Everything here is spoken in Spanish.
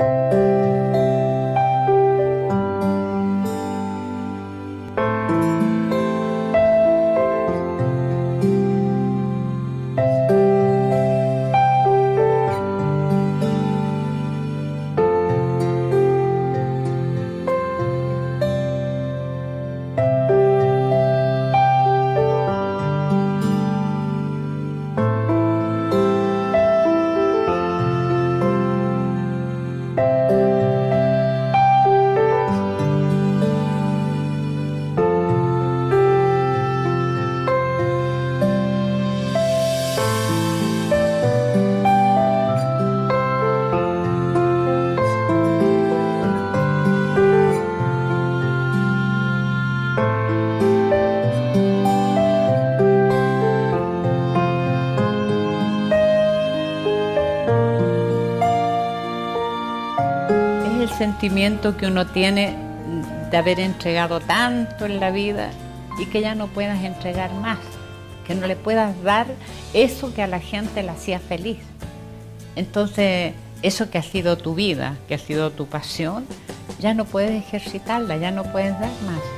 you sentimiento que uno tiene de haber entregado tanto en la vida y que ya no puedas entregar más, que no le puedas dar eso que a la gente le hacía feliz. Entonces, eso que ha sido tu vida, que ha sido tu pasión, ya no puedes ejercitarla, ya no puedes dar más.